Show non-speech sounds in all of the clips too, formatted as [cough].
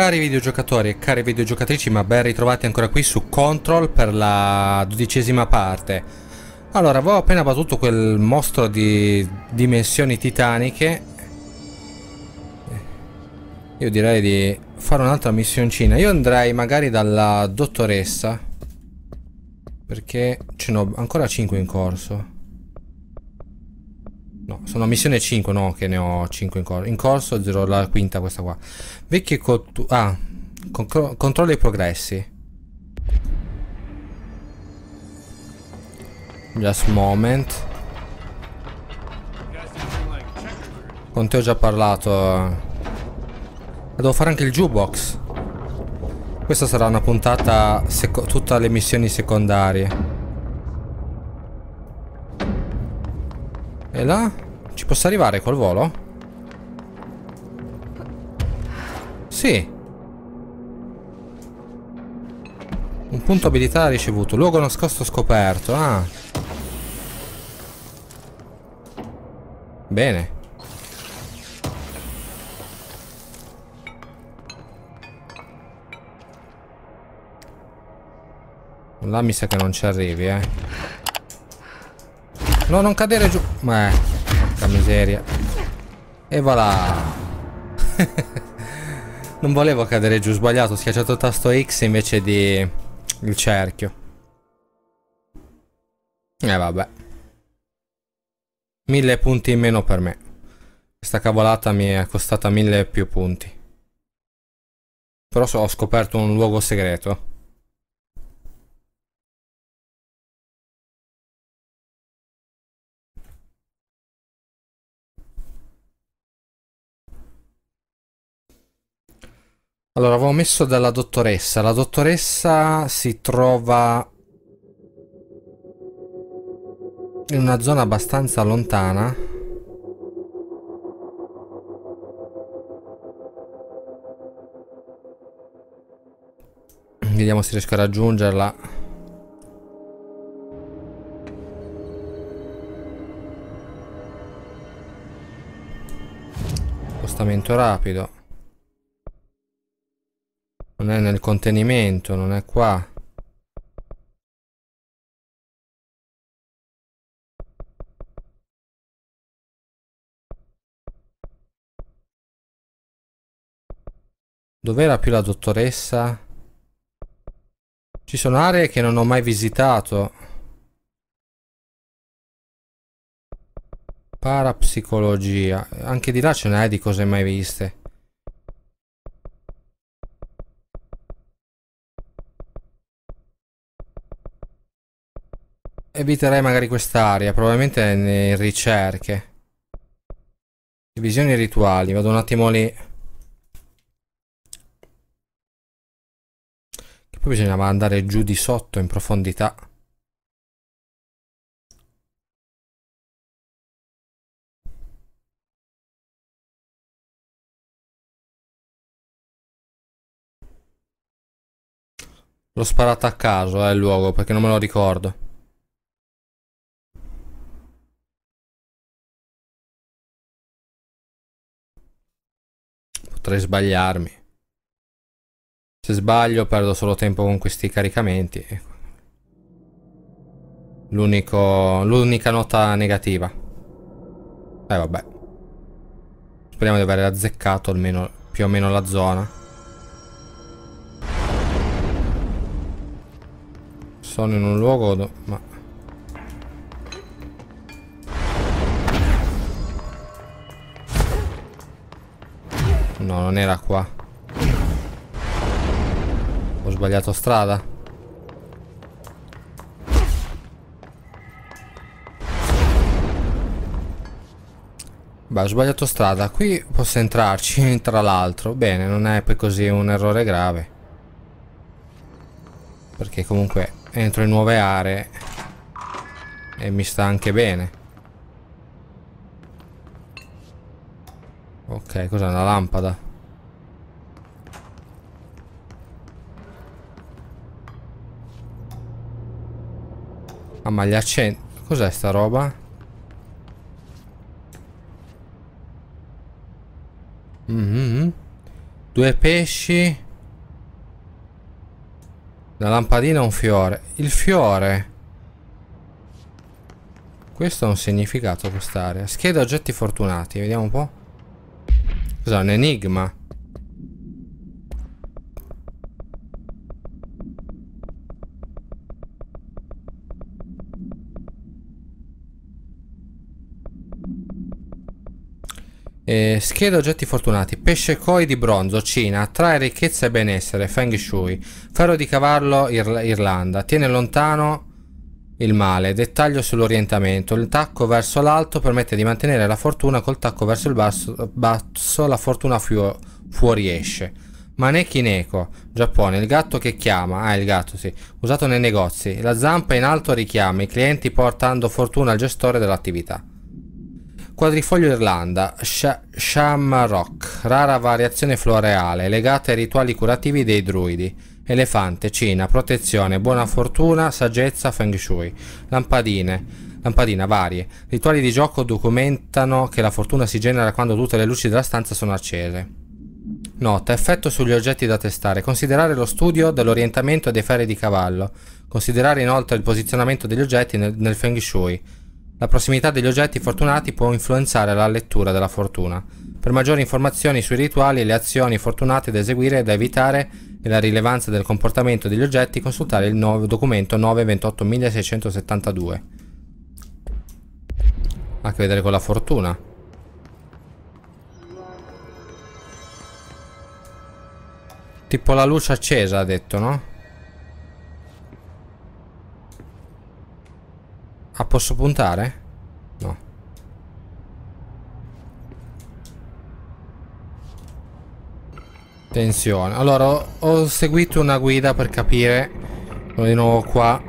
cari videogiocatori e cari videogiocatrici, ma ben ritrovati ancora qui su Control per la dodicesima parte. Allora, avevo appena battuto quel mostro di dimensioni titaniche. Io direi di fare un'altra missioncina. Io andrei magari dalla dottoressa. Perché ce n'ho ancora 5 in corso. No, sono a missione 5, no, che ne ho 5 in corso. In corso, 0 la quinta questa qua. Vecchie cottu... Ah, con controllo i progressi. Just moment. Con te ho già parlato. E devo fare anche il jukebox. Questa sarà una puntata... Tutte le missioni secondarie. E là? Ci posso arrivare col volo? Sì. Un punto abilità ricevuto. Luogo nascosto scoperto. Ah. Bene. Là mi sa che non ci arrivi, eh. No, non cadere giù. Ma che miseria. E voilà. [laughs] non volevo cadere giù, sbagliato. Ho schiacciato il tasto X invece di il cerchio. E eh, vabbè. Mille punti in meno per me. Questa cavolata mi è costata mille più punti. Però so, ho scoperto un luogo segreto. Allora, avevo messo dalla dottoressa. La dottoressa si trova in una zona abbastanza lontana. Vediamo se riesco a raggiungerla. Spostamento rapido. Non è nel contenimento, non è qua. Dov'era più la dottoressa? Ci sono aree che non ho mai visitato. Parapsicologia. Anche di là ce n'è di cose mai viste. Eviterei magari quest'area, probabilmente in ricerche. Visioni rituali, vado un attimo lì. Poi bisognava andare giù di sotto in profondità. L'ho sparato a caso, è eh, il luogo, perché non me lo ricordo. Potrei sbagliarmi. Se sbaglio perdo solo tempo con questi caricamenti. L'unica nota negativa. Eh vabbè. Speriamo di aver azzeccato almeno più o meno la zona. Sono in un luogo... Ma No, non era qua. Ho sbagliato strada. Beh, ho sbagliato strada. Qui posso entrarci, [laughs] tra l'altro. Bene, non è poi così un errore grave. Perché comunque entro in nuove aree. E mi sta anche bene. Ok, cos'è una lampada? Ah, ma gli accendi... Cos'è sta roba? Mm -hmm. Due pesci. La lampadina un fiore. Il fiore. Questo ha un significato quest'area. Scheda oggetti fortunati. Vediamo un po'. Cos'è un enigma? Eh, scheda oggetti fortunati. Pesce koi di bronzo, Cina. Attrae ricchezza e benessere, Feng Shui. Ferro di cavallo, Ir Irlanda. Tiene lontano il male. Dettaglio sull'orientamento. Il tacco verso l'alto permette di mantenere la fortuna. Col tacco verso il basso, basso la fortuna fu fuoriesce. Maneki Neko, Giappone, il gatto che chiama, ah il gatto sì, usato nei negozi, la zampa in alto richiama i clienti portando fortuna al gestore dell'attività. Quadrifoglio Irlanda, Sh Shamrock, rara variazione floreale, legata ai rituali curativi dei druidi. Elefante, Cina, protezione, buona fortuna, saggezza, feng shui. Lampadine, lampadina varie. Rituali di gioco documentano che la fortuna si genera quando tutte le luci della stanza sono accese. Nota, effetto sugli oggetti da testare. Considerare lo studio dell'orientamento dei ferri di cavallo. Considerare inoltre il posizionamento degli oggetti nel, nel feng shui. La prossimità degli oggetti fortunati può influenzare la lettura della fortuna. Per maggiori informazioni sui rituali e le azioni fortunate da eseguire e da evitare e la rilevanza del comportamento degli oggetti, consultare il nuovo documento 928672. Ha a che vedere con la fortuna. Tipo la luce accesa, ha detto, no? Ah, posso puntare? No. Tensione. Allora, ho, ho seguito una guida per capire. Sono di nuovo qua.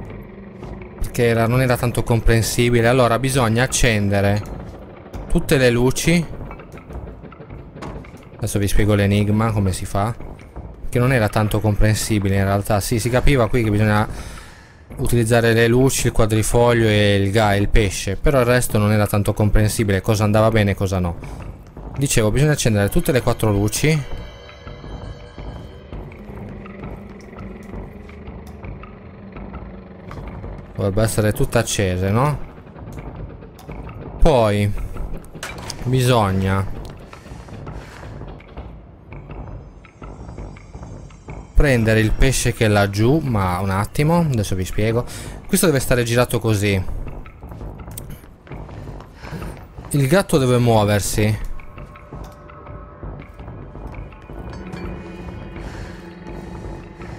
Perché era, non era tanto comprensibile. Allora, bisogna accendere tutte le luci. Adesso vi spiego l'enigma, come si fa. Che non era tanto comprensibile in realtà. Sì, si capiva qui che bisogna utilizzare le luci, il quadrifoglio e il, ga, il pesce, però il resto non era tanto comprensibile cosa andava bene e cosa no. Dicevo, bisogna accendere tutte le quattro luci. Dovrebbe essere tutte accese, no? Poi bisogna prendere il pesce che è laggiù, ma un attimo, adesso vi spiego. Questo deve stare girato così. Il gatto deve muoversi.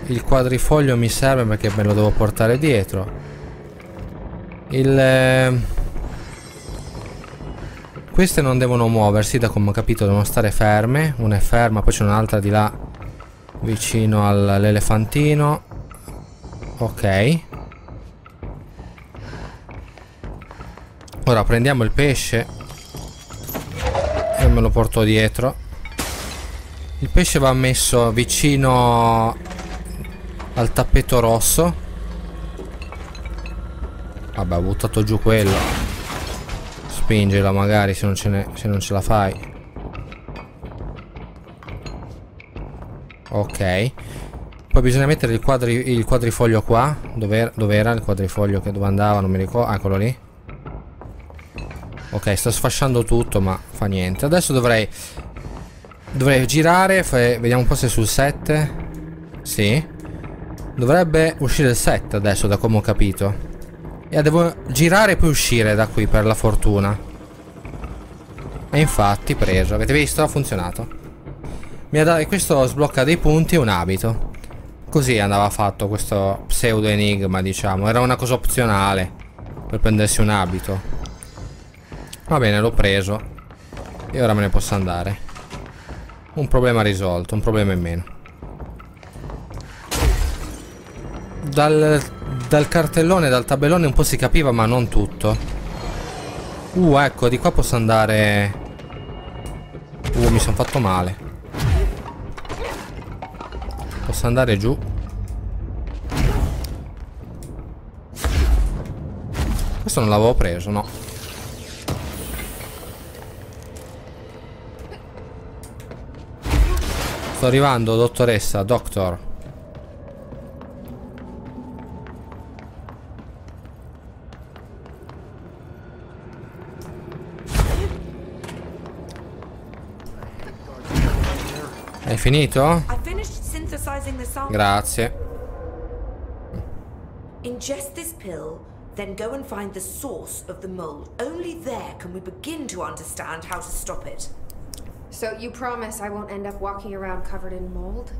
Il quadrifoglio mi serve perché me lo devo portare dietro. Il... Eh, queste non devono muoversi, da come ho capito devono stare ferme. Una è ferma, poi c'è un'altra di là vicino all'elefantino. Ok. Ora prendiamo il pesce e me lo porto dietro. Il pesce va messo vicino al tappeto rosso vabbè ho buttato giù quello spingela magari se non ce, ne, se non ce la fai Ok. Poi bisogna mettere il, quadri, il quadrifoglio qua. Dov'era dov il quadrifoglio? Che dove andava? Non mi ricordo. Ah, eccolo lì. Ok, sto sfasciando tutto, ma fa niente. Adesso dovrei... Dovrei girare. Vediamo un po' se è sul 7. Sì. Dovrebbe uscire il 7 adesso, da come ho capito. E devo girare e poi uscire da qui per la fortuna. E infatti, preso. Avete visto? Ha funzionato. Dato, questo sblocca dei punti e un abito. Così andava fatto questo pseudo enigma, diciamo. Era una cosa opzionale per prendersi un abito. Va bene, l'ho preso. E ora me ne posso andare. Un problema risolto, un problema in meno. Dal, dal cartellone, dal tabellone un po' si capiva, ma non tutto. Uh, ecco, di qua posso andare... Uh, mi sono fatto male. Posso andare giù? Questo non l'avevo preso, no. Sto arrivando, dottoressa, doctor. Finito? Grazie. Ingest this pill, then go and find the source of the mold. Only there can we begin to understand how to stop it. So you promise I won't end up walking around covered in mold?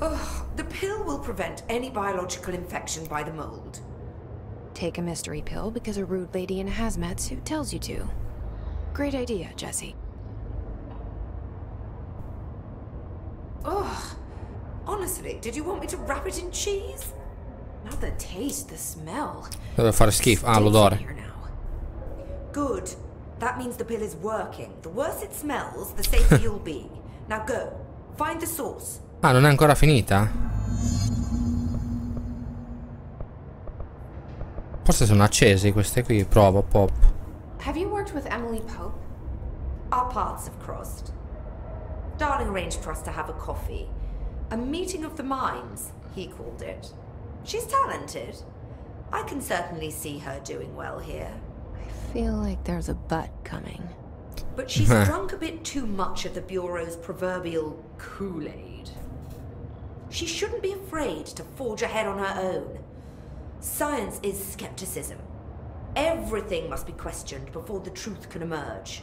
Oh, the pill will prevent any biological infection by the mold. Take a mystery pill because a rude lady in a hazmat suit tells you to. Great idea, Jesse. Ugh. Honestly, did you want me to wrap it in cheese? Not the taste, the smell. Deve fare schifo. Ah, l'odore. Good. That means the pill is working. The worse it smells, the safer [laughs] you'll be. Now go. Find the source. Ah, non è ancora finita? Forse sono accesi queste qui. Provo, pop. Have you worked with Emily Pope? Our paths have crossed. Darling arranged for us to have a coffee. A meeting of the minds, he called it. She's talented. I can certainly see her doing well here I feel like there's a butt coming. But she's [laughs] drunk a bit too much of the Bureau's proverbial Kool-Aid. She shouldn't be afraid to forge ahead on her own. Science is skepticism. Everything must be questioned before the truth can emerge.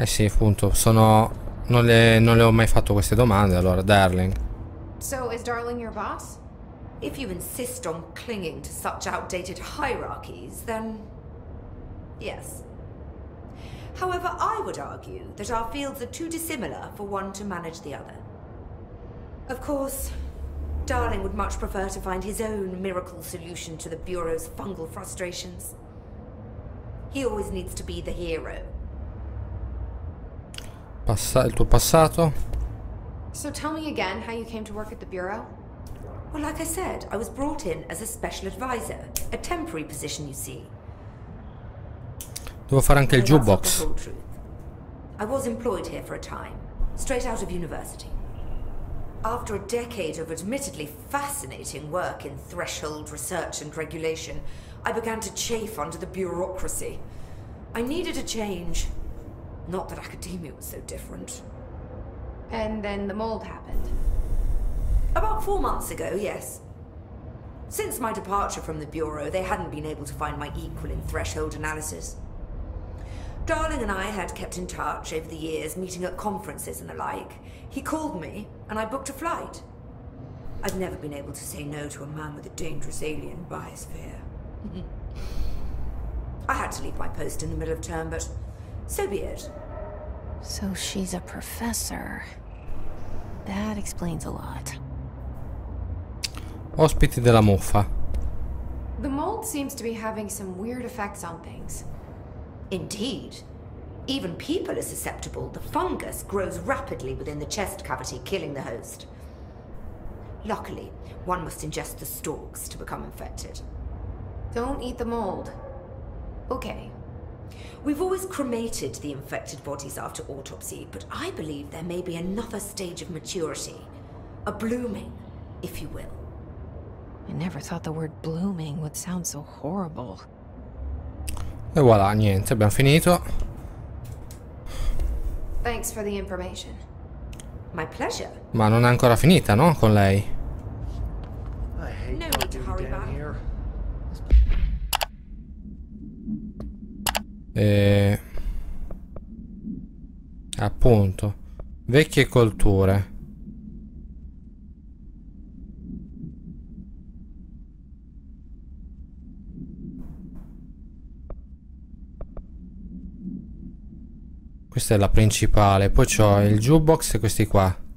Eh sì, appunto, sono... Non le, non le ho mai fatto queste domande, allora, Darling. So, is Darling your boss? If you insist on clinging to such outdated hierarchies, then yes. However, I would argue that our fields are too dissimilar for one to manage the other. Of course, Darling would much prefer to find his own miracle solution to the Bureau's fungal frustrations. He always needs to be the hero. Passa il tuo passato? So tell me again how you came to work at the Bureau? Well, like I said, I was brought in as a special advisor. A temporary position, you see. Devo fare anche il jukebox. I was employed here for a time, straight out of university. After a decade of admittedly fascinating work in threshold research and regulation, I began to chafe under the bureaucracy. I needed a change. Not that academia was so different. And then the mold happened. About four months ago, yes. Since my departure from the Bureau, they hadn't been able to find my equal in threshold analysis. Darling and I had kept in touch over the years, meeting at conferences and the like. He called me, and I booked a flight. I've never been able to say no to a man with a dangerous alien biosphere. [laughs] I had to leave my post in the middle of term, but so be it. So she's a professor. That explains a lot. Ospiti della muffa. The mold seems to be having some weird effects on things. Indeed. Even people are susceptible. The fungus grows rapidly within the chest cavity, killing the host. Luckily, one must ingest the stalks to become infected. Don't eat the mold. Okay. We've always cremated the infected bodies after autopsy, but I believe there may be another stage of maturity. A blooming, if you will. I never thought the word blooming would sound so horrible. E voilà, niente, abbiamo finito. Thanks for the information. My pleasure. Ma non è ancora finita, no? Con lei. No need to hurry back. E... Appunto. Vecchie colture. Questa è la principale. Poi ho il jukebox e questi qua.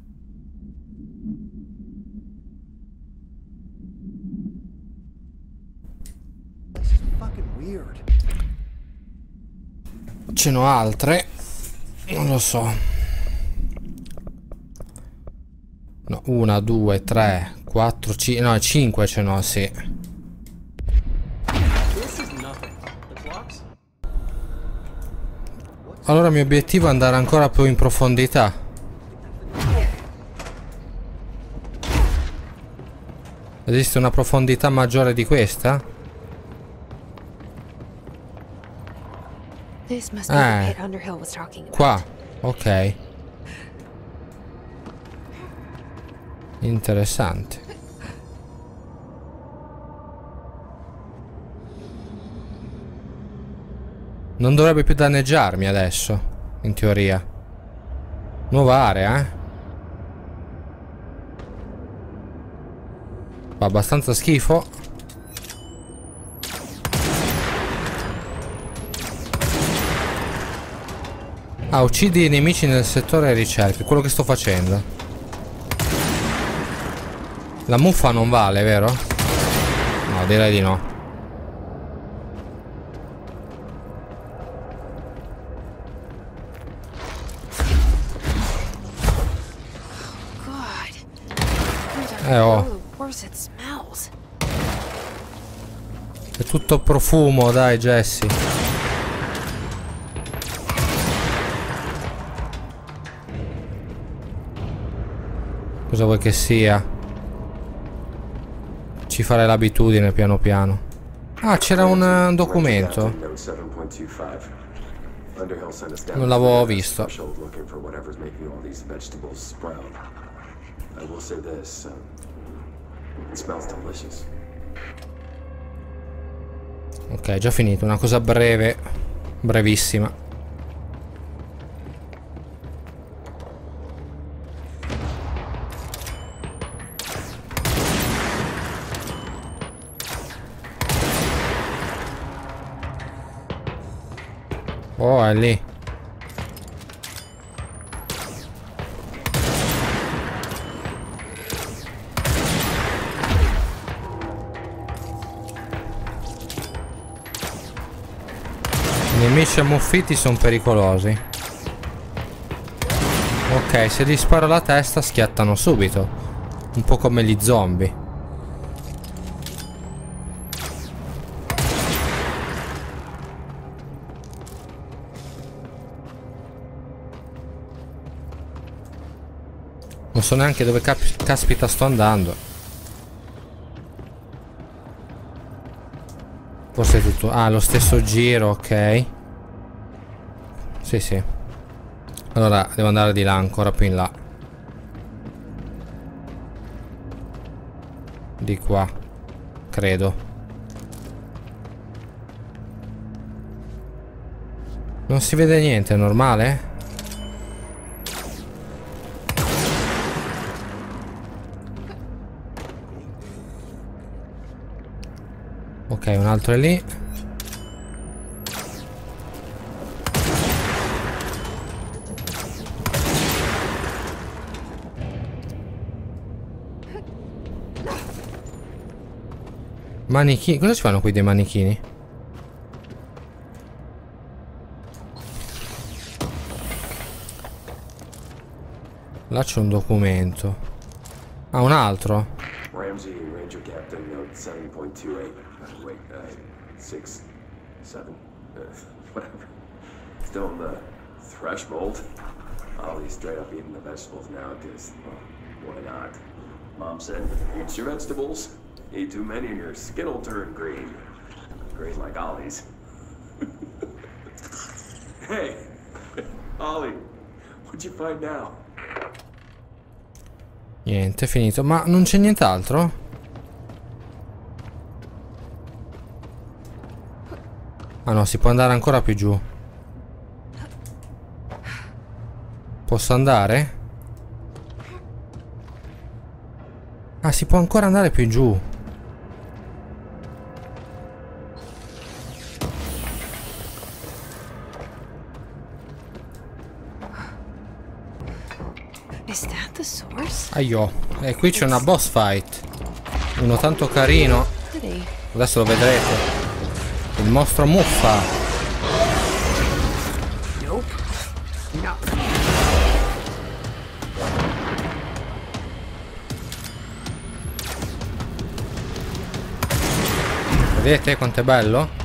ce n'ho altre. Non lo so. No, una, due, tre, quattro, cinque. No, cinque ce n'ho, sì. Allora il mio obiettivo è andare ancora più in profondità. Esiste una profondità maggiore di questa? About. Qua. Ok. Interessante. Non dovrebbe più danneggiarmi adesso, in teoria. Nuova area, eh? Fa abbastanza schifo. Ah, uccidi i nemici nel settore ricerche, quello che sto facendo. La muffa non vale, vero? No, direi di no. God. Eh, oh. È tutto profumo, dai, Jesse. Cosa vuoi che sia? Ci farei l'abitudine piano piano. Ah, c'era un eh, documento. Note 7.25. Underhill sent us down Non l'avevo visto. Ok, già finito. Una cosa breve. Brevissima. Lì. I nemici ammuffiti sono pericolosi. Ok, se gli sparo la testa schiattano subito. Un po' come gli zombie. Non so neanche dove caspita sto andando. Forse è tutto... Ah, lo stesso giro, ok. Sì, sì. Allora, devo andare di là, ancora più in là. Di qua. Credo. Non si vede niente, è normale? Ok, un altro è lì. Manichini. Cosa ci fanno qui dei manichini? Là c'è un documento. Ah, un altro? Ramsey, Ranger Captain, note 7.28. Wait, uh, 6, 7, uh, [laughs] whatever. Still in the thresh mold. Ollie's straight up eating the vegetables now, because, well, why not? Mom said, eat your vegetables. Eat too many and your skin will turn green. Green like Ollie's. [laughs] hey, [laughs] Ollie, what'd you find now? Niente, finito. Ma non c'è nient'altro? Ah no, si può andare ancora più giù. Posso andare? Ah, si può ancora andare più giù. Aio. E qui c'è una boss fight. Uno tanto carino. Adesso lo vedrete. Il mostro muffa. Nope. No. Vedete quanto è bello?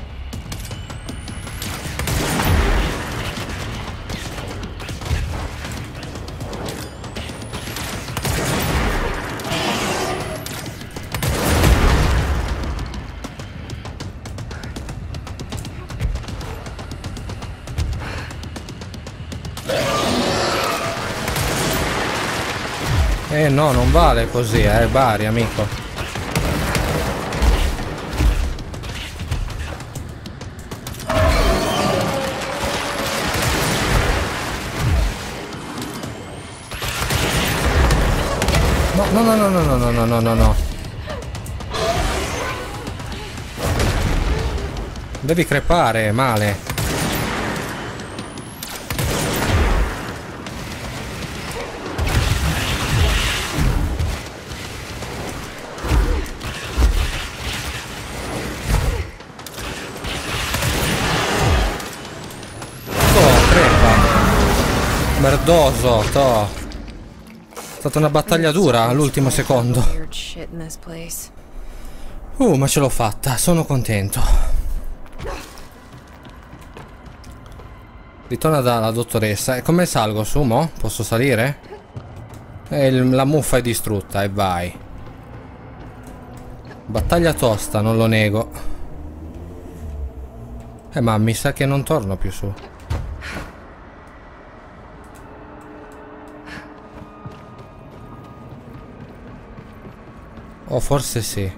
Eh no, non vale così, eh, Bari, amico. No, no, no, no, no, no, no, no, no, no. Devi crepare, male. Merdoso, to. È stata una battaglia dura all'ultimo secondo. Uh, ma ce l'ho fatta, sono contento. Ritorna dalla dottoressa. E come salgo su, mo? Posso salire? E la muffa è distrutta e vai. Battaglia tosta, non lo nego. Eh, ma mi sa che non torno più su. O forse sì.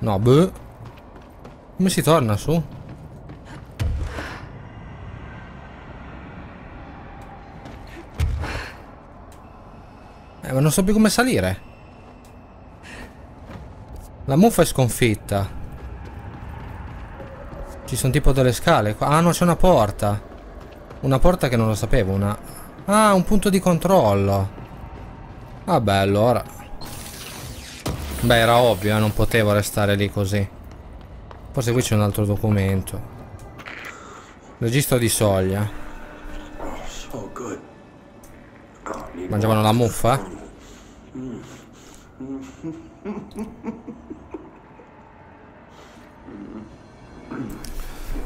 No, boh. Come si torna su? Eh, ma non so più come salire. La muffa è sconfitta. Ci sono tipo delle scale qua. Ah no, c'è una porta. Una porta che non lo sapevo, una... Ah, un punto di controllo. Vabbè, allora. Beh, era ovvio, eh, non potevo restare lì così. Forse qui c'è un altro documento. Registro di soglia. Mangiavano la muffa?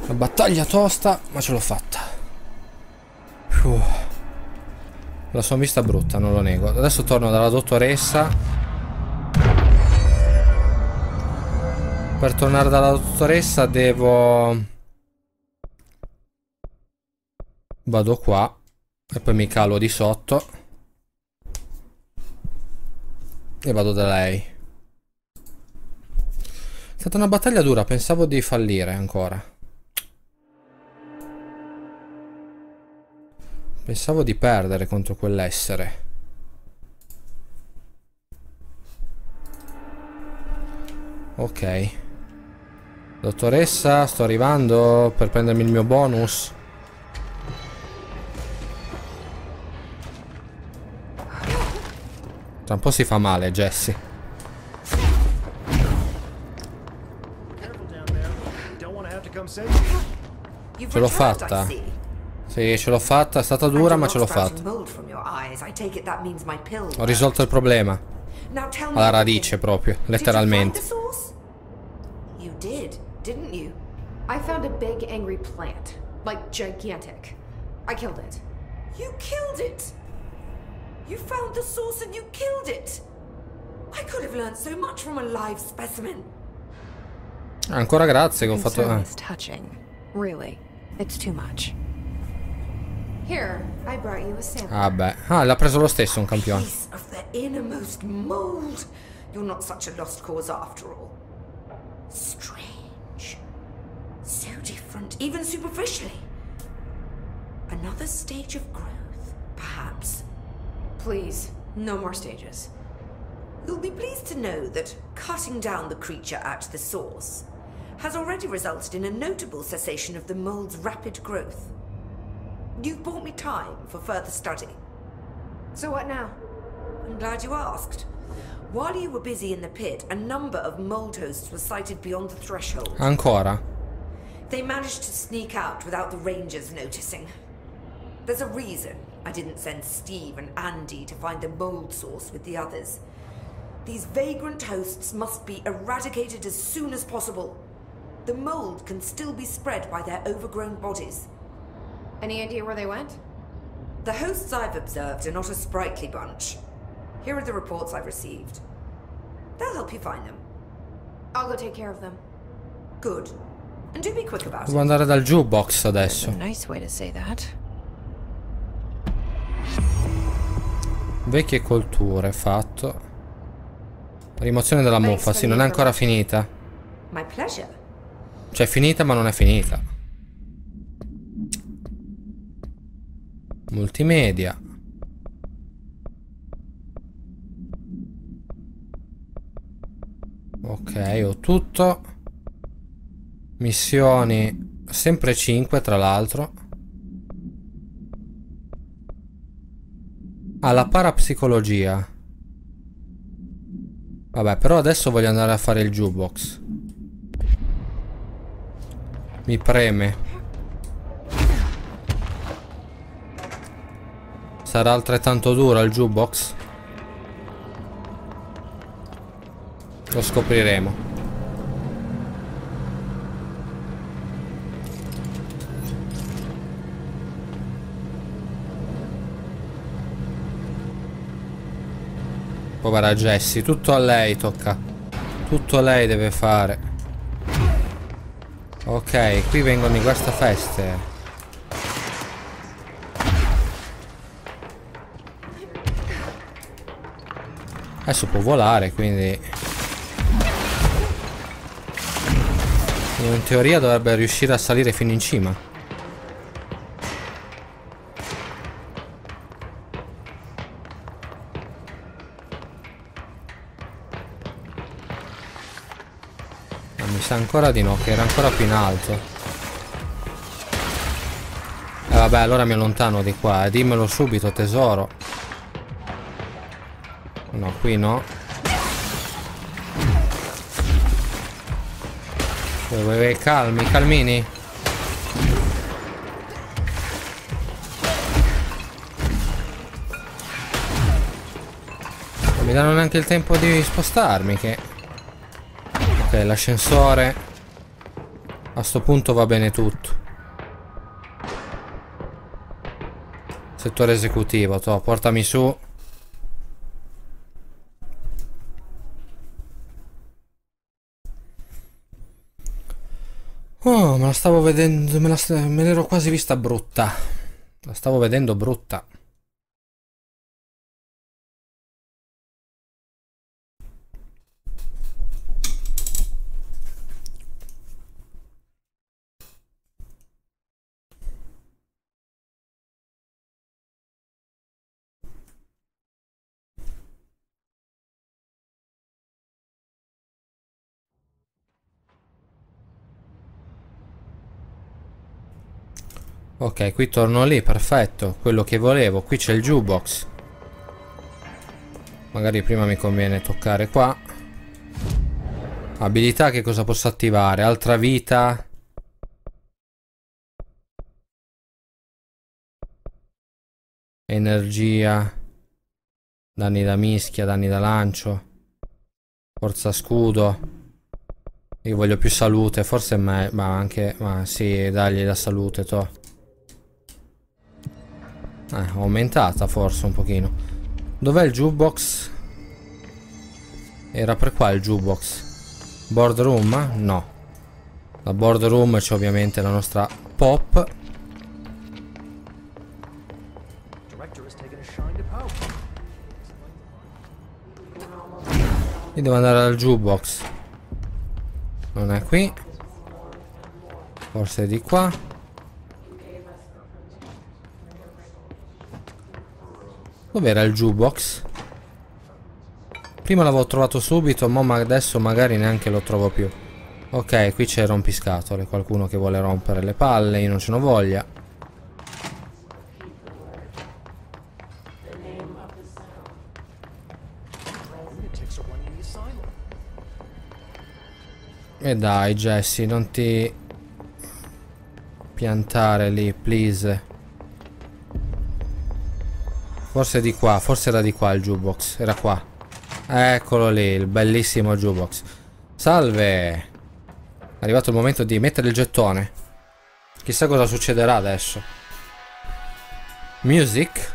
La battaglia tosta, ma ce l'ho fatta. Fiu. La sono vista brutta, non lo nego. Adesso torno dalla dottoressa. Per tornare dalla dottoressa devo... Vado qua. E poi mi calo di sotto. E vado da lei. È stata una battaglia dura, pensavo di fallire ancora. Pensavo di perdere contro quell'essere. Ok. Dottoressa, sto arrivando per prendermi il mio bonus. Tra un po' si fa male, Jesse. Ce l'ho fatta. Sì, ce l'ho fatta. È stata dura, ma ce l'ho fatta. Ho risolto il problema. Alla radice proprio, letteralmente. I found a big angry plant. Like gigantic. I killed it. You killed it! You found the source and you killed it! I could have learned so much from a live specimen. Ancora grazie che ho fatto... Concern ah. touching. Really. It's too much. Here, I brought you a sample. Ah beh. Ah, l'ha preso lo stesso un campione. Piece of the innermost mold. You're not such a lost cause after all. Strange. So different, even superficially. Another stage of growth, perhaps. Please, no more stages. You'll be pleased to know that cutting down the creature at the source has already resulted in a notable cessation of the mold's rapid growth. You've bought me time for further study. So what now? I'm glad you asked. While you were busy in the pit, a number of mold hosts were sighted beyond the threshold. Ancora. They managed to sneak out without the rangers noticing. There's a reason I didn't send Steve and Andy to find the mold source with the others. These vagrant hosts must be eradicated as soon as possible. The mold can still be spread by their overgrown bodies. Any idea where they went? The hosts I've observed are not a sprightly bunch. Here are the reports I've received. They'll help you find them. I'll go take care of them. Good. Devo andare dal jukebox adesso. Vecchie colture, fatto. Rimozione della muffa, sì, non è ancora finita. My pleasure. Cioè, è finita ma non è finita. Multimedia. Ok, ho tutto. Missioni sempre 5 tra l'altro. Alla parapsicologia. Vabbè, però adesso voglio andare a fare il jukebox. Mi preme. Sarà altrettanto duro il jukebox? Lo scopriremo. Povera Jessie, tutto a lei tocca. Tutto lei deve fare. Ok, qui vengono in questa feste. Adesso può volare, quindi... In teoria dovrebbe riuscire a salire fino in cima. Ancora di no, che era ancora più in alto. Eh vabbè, allora mi allontano di qua. Eh, dimmelo subito, tesoro. No, qui no. Calmi, calmini. Non mi danno neanche il tempo di spostarmi che... L'ascensore. A sto punto va bene tutto. Settore esecutivo, to, portami su. Oh, me la stavo vedendo, me l'ero quasi vista brutta. La stavo vedendo brutta. Ok, qui torno lì, perfetto. Quello che volevo. Qui c'è il jukebox. Magari prima mi conviene toccare qua. Abilità che cosa posso attivare? Altra vita. Energia. Danni da mischia, danni da lancio. Forza scudo. Io voglio più salute, forse me, ma anche, ma sì, dagli la salute, to'. Eh, aumentata forse un pochino. Dov'è il jukebox? Era per qua il jukebox. Boardroom? No. La boardroom c'è ovviamente la nostra pop. Io devo andare al jukebox. Non è qui. Forse è di qua. Dov'era il jukebox? Prima l'avevo trovato subito, ma adesso magari neanche lo trovo più. Ok, qui c'è rompiscatole, qualcuno che vuole rompere le palle, io non ce ne voglia. E dai Jesse, non ti piantare lì, please. Forse di qua, forse era di qua il jukebox. Era qua. Eccolo lì, il bellissimo jukebox. Salve! È arrivato il momento di mettere il gettone. Chissà cosa succederà adesso. Music.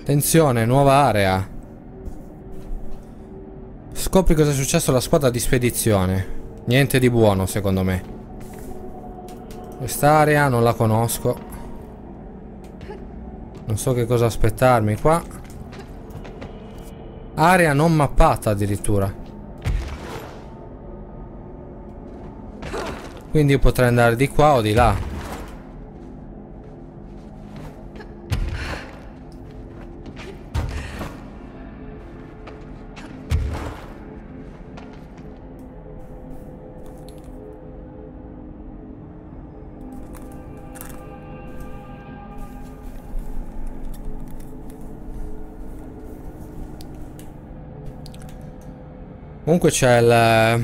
Attenzione, nuova area. Scopri cosa è successo alla squadra di spedizione. Niente di buono, secondo me. Quest'area non la conosco. Non so che cosa aspettarmi qua. Area non mappata addirittura. Quindi io potrei andare di qua o di là. Comunque c'è la,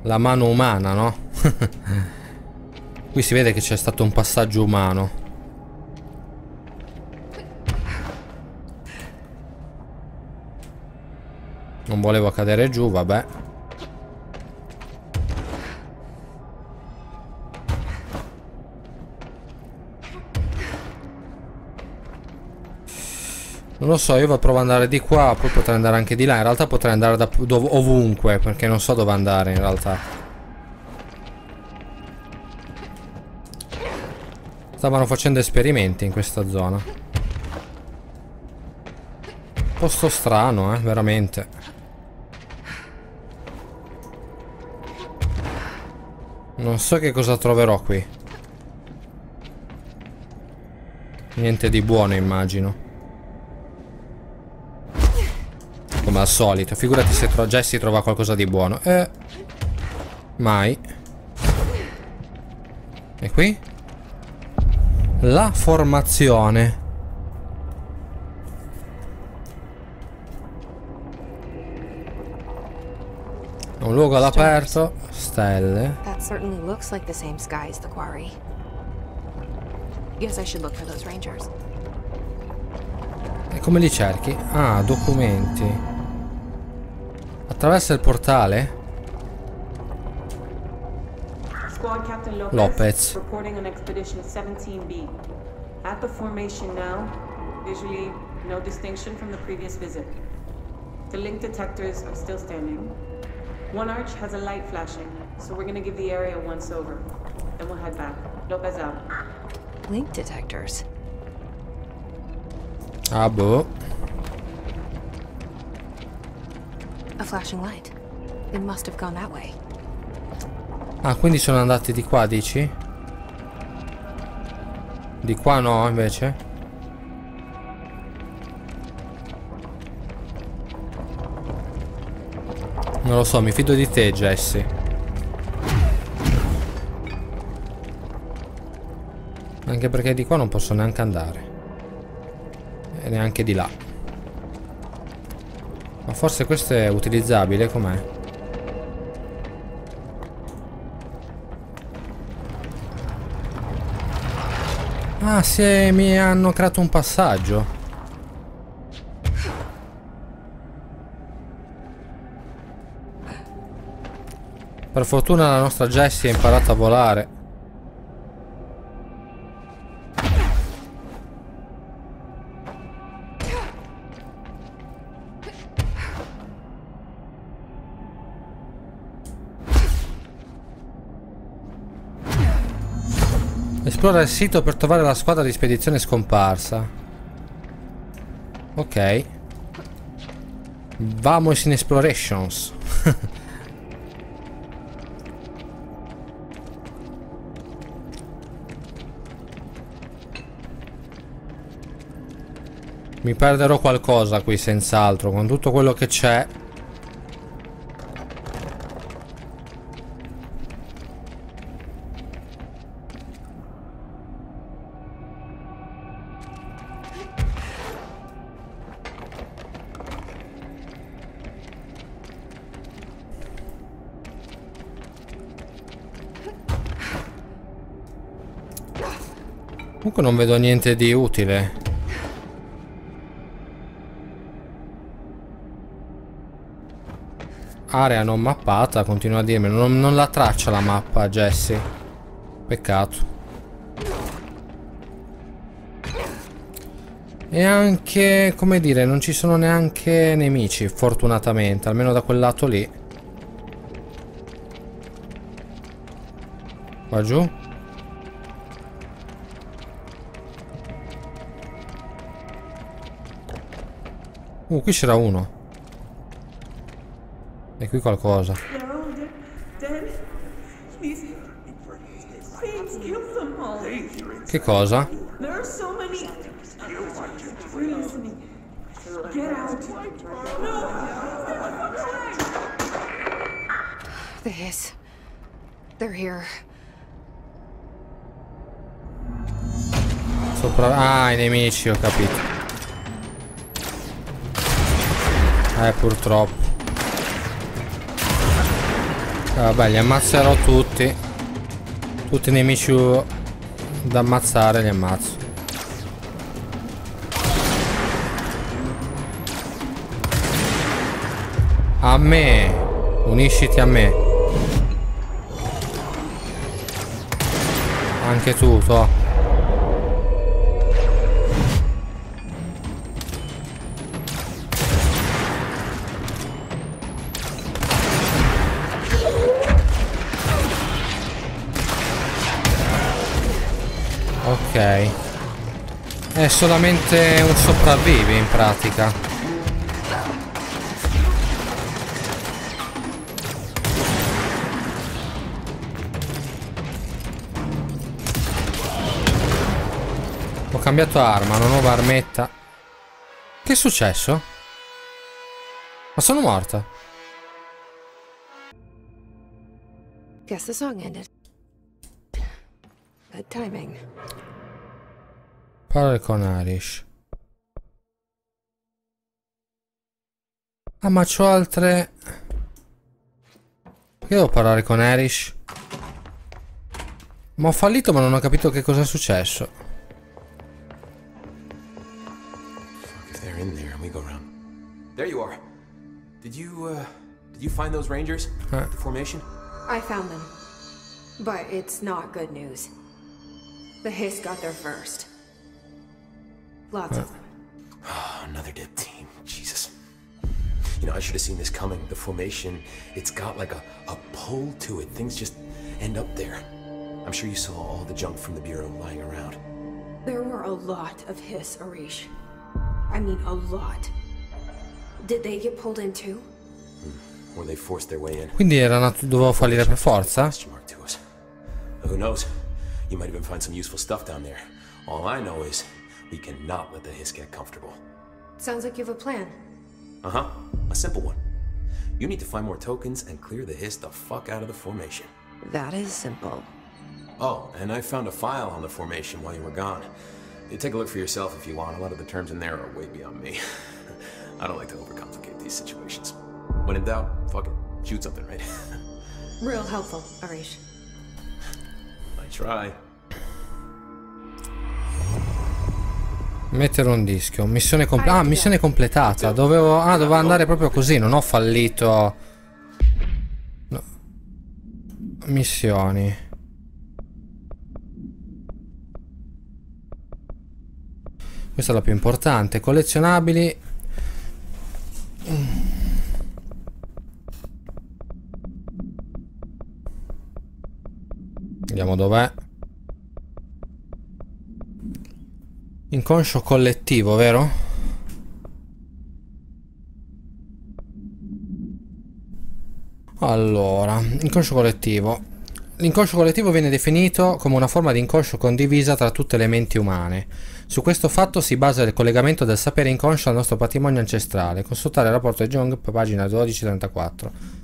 la mano umana, no? [laughs] Qui si vede che c'è stato un passaggio umano. Non volevo cadere giù, vabbè. Non lo so, io provo ad andare di qua, poi potrei andare anche di là. In realtà potrei andare da ovunque, perché non so dove andare in realtà. Stavano facendo esperimenti in questa zona. Posto strano, eh, veramente. Non so che cosa troverò qui. Niente di buono, immagino. Al solito. Figurati se tro Jesse trova qualcosa di buono. Eh. Mai. E qui? La formazione. Un luogo all'aperto. Stelle. That certainly looks like the same sky as the quarry. Guess I should look for those rangers. E come li cerchi? Ah, documenti. Attraversa il portale? Lopez, Lopez. reporting on expedition 17B. At the formation now, visually no distinction from the previous visit. The link detectors are still standing. One arch has a light flashing, so we're gonna give the area once over. Then we'll head back. Lopez out. Link detectors. Ah, boh. A flashing light. They must have gone that way. Ah, quindi sono andati di qua, dici? Di qua no, invece? Non lo so, mi fido di te, Jesse. Anche perché di qua non posso neanche andare. E neanche di là. Forse questo è utilizzabile, com'è? Ah, se mi hanno creato un passaggio. Per fortuna la nostra Jessie ha imparato a volare. Esplora il sito per trovare la squadra di spedizione scomparsa. Ok. Vamos in explorations. [laughs] Mi perderò qualcosa qui senz'altro, con tutto quello che c'è. Comunque non vedo niente di utile. Area non mappata, continua a dirmi. Non, non la traccia la mappa, Jesse. Peccato. E anche, come dire, non ci sono neanche nemici, fortunatamente. Almeno da quel lato lì. Qua giù? Uh, qui c'era uno. E qui qualcosa. Che cosa? The hiss. They're here. Sopra... Ah, i nemici, ho capito. Eh, purtroppo. Eh, vabbè, li ammazzerò tutti. Tutti i nemici da ammazzare li ammazzo. A me. Unisciti a me. Anche tu, to. È solamente un sopravvivi in pratica. Ho cambiato arma, una nuova armetta. Che è successo? Ma sono morta. Guess the song ended. Good timing. Parole con Arish. Ah, ma c'ho altre... Perché devo parlare con Arish? Ma ho fallito ma non ho capito che cosa è successo. Fuck if they're in there and we go around. There you are. Did you, uh, did you find those rangers? Huh. The formation? I found them. But it's not good news. The Hiss got there first. Lots of them. Oh, ah, another dead team. Jesus. You know, I should have seen this coming. The formation, it's got like a, a pull to it. Things just end up there. I'm sure you saw all the junk from the Bureau lying around. There were a lot of Hiss, Arish. I mean, a lot. Did they get pulled in too? Hmm. Or they forced their way in. Quindi era nat- dovevo fallire per forza? Question mark to us. Who knows? You might even find some useful stuff down there. All I know is we cannot let the Hiss get comfortable. Sounds like you have a plan. Uh huh. A simple one. You need to find more tokens and clear the Hiss the fuck out of the formation. That is simple. Oh, and I found a file on the formation while you were gone. You take a look for yourself if you want. A lot of the terms in there are way beyond me. [laughs] I don't like to overcomplicate these situations. When in doubt, fuck it. Shoot something, right? [laughs] Real helpful, Arish. I try. Mettere un dischio. Missione com- ah, missione completata. Dovevo, ah, dovevo andare proprio così. Non ho fallito. No. Missioni. Questa è la più importante. Collezionabili. Vediamo dov'è. Inconscio collettivo, vero? Allora, inconscio collettivo. L'inconscio collettivo viene definito come una forma di inconscio condivisa tra tutte le menti umane. Su questo fatto si basa il collegamento del sapere inconscio al nostro patrimonio ancestrale. Consultare il rapporto di Jung, pagina 1234.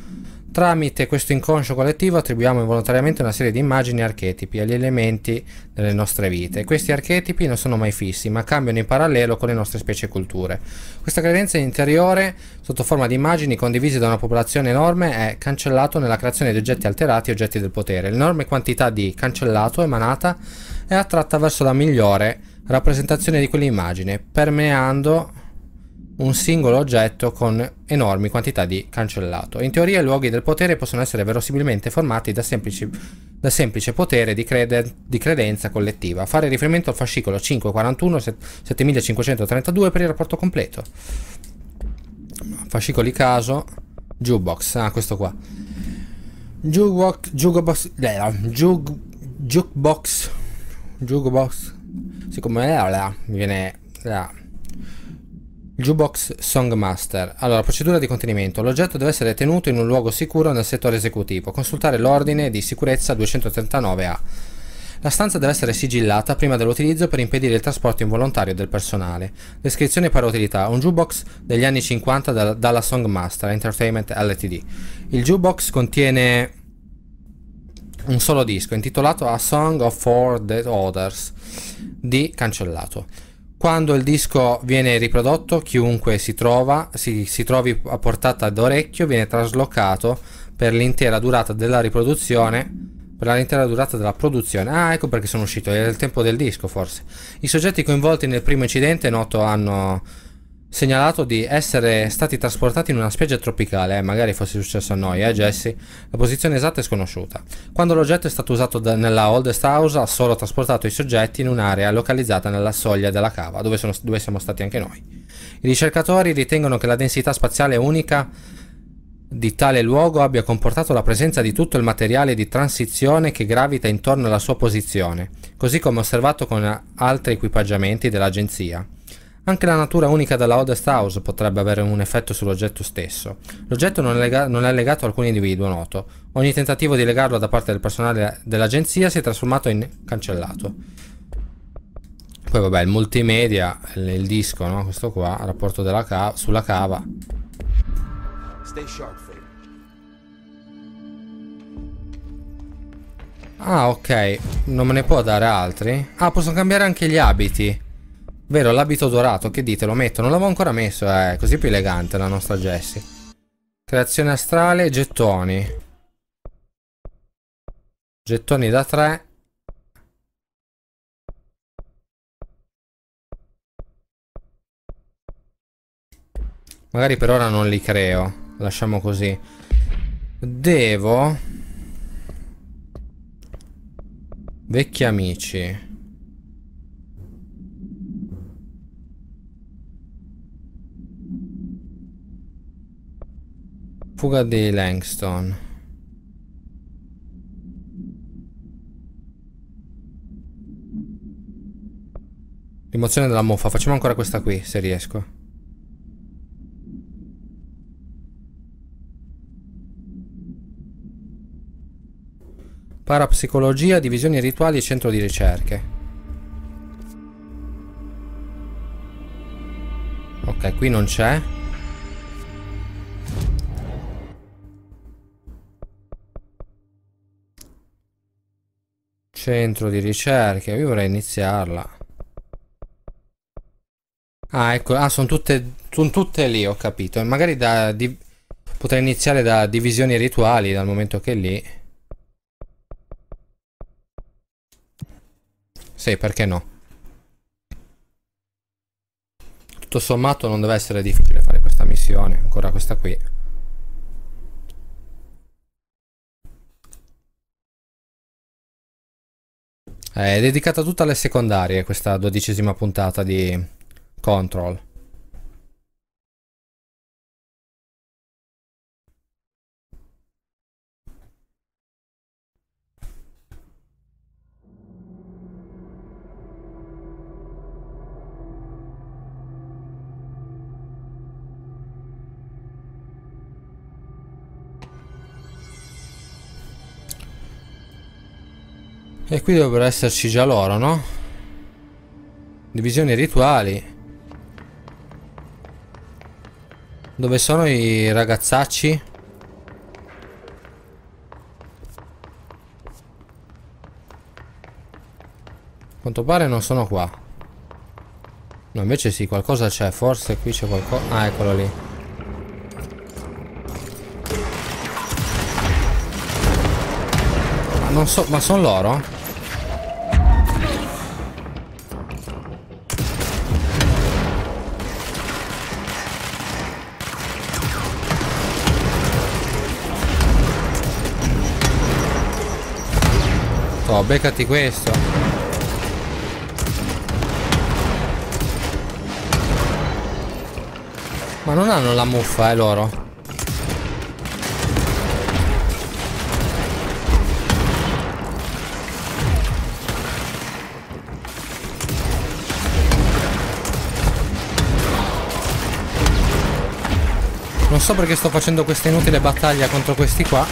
Tramite questo inconscio collettivo attribuiamo involontariamente una serie di immagini e archetipi agli elementi delle nostre vite. Questi archetipi non sono mai fissi, ma cambiano in parallelo con le nostre specie e culture. Questa credenza interiore, sotto forma di immagini condivise da una popolazione enorme, è cancellato nella creazione di oggetti alterati e oggetti del potere. L'enorme quantità di cancellato emanata è attratta verso la migliore rappresentazione di quell'immagine, permeando un singolo oggetto con enormi quantità di cancellato. In teoria i luoghi del potere possono essere verosimilmente formati da, semplici, da semplice potere di, crede, di, credenza collettiva. Fare riferimento al fascicolo 541 7532 per il rapporto completo. Fascicoli caso. Jukebox, ah questo qua. Jukebox, jukebox, juk, jukebox, jukebox. Siccome mi viene... Il jukebox Songmaster. Allora, procedura di contenimento. L'oggetto deve essere tenuto in un luogo sicuro nel settore esecutivo. Consultare l'ordine di sicurezza 239A. La stanza deve essere sigillata prima dell'utilizzo per impedire il trasporto involontario del personale. Descrizione per utilità. Un jukebox degli anni 50 da, dalla Songmaster Entertainment Ltd. Il jukebox contiene un solo disco intitolato A Song of Four Dead Others di cancellato. Quando il disco viene riprodotto, chiunque si, trova, si, si trovi a portata d'orecchio viene traslocato per l'intera durata della riproduzione per l'intera durata della produzione. Ah, ecco perché sono uscito, era il tempo del disco forse. I soggetti coinvolti nel primo incidente noto hanno segnalato di essere stati trasportati in una spiaggia tropicale, eh, magari fosse successo a noi, eh Jesse? La posizione esatta è sconosciuta. Quando l'oggetto è stato usato da, nella Oldest House ha solo trasportato i soggetti in un'area localizzata nella soglia della cava, dove, sono, dove siamo stati anche noi. I ricercatori ritengono che la densità spaziale unica di tale luogo abbia comportato la presenza di tutto il materiale di transizione che gravita intorno alla sua posizione, così come osservato con altri equipaggiamenti dell'agenzia. Anche la natura unica della Odest House potrebbe avere un effetto sull'oggetto stesso. L'oggetto non, non, è legato a alcun individuo noto. Ogni tentativo di legarlo da parte del personale dell'agenzia si è trasformato in cancellato. Poi vabbè, il multimedia, il, il disco, no? Questo qua, rapporto cava, sulla cava. Stay sharp, Fader. Ah, ok. Non me ne può dare altri? Ah, posso cambiare anche gli abiti. Vero, l'abito dorato, che dite? Lo metto? Non l'avevo ancora messo, eh. Così più elegante la nostra Jessie. Creazione astrale, gettoni. Gettoni da 3. Magari per ora non li creo. Lasciamo così. Devo... Vecchi amici. Fuga di Langston. Rimozione della muffa. Facciamo ancora questa qui, se riesco. Parapsicologia, divisioni rituali e centro di ricerche. Ok, qui non c'è. Centro di ricerche, io vorrei iniziarla. Ah, ecco, ah, sono tutte, sono tutte lì, ho capito. magari da, di, potrei iniziare da divisioni rituali, dal momento che è lì... Sì, perché no? Tutto sommato non deve essere difficile fare questa missione, ancora questa qui. È dedicata tutta alle secondarie questa dodicesima puntata di Control. E qui dovrebbero esserci già loro, no? Divisioni rituali. Dove sono i ragazzacci? A quanto pare non sono qua. No, invece sì, qualcosa c'è. Forse qui c'è qualcosa... Ah, eccolo lì. Non so... Ma sono loro? Oh, beccati questo. Ma non hanno la muffa, eh, loro. Non so perché sto facendo questa inutile battaglia contro questi qua.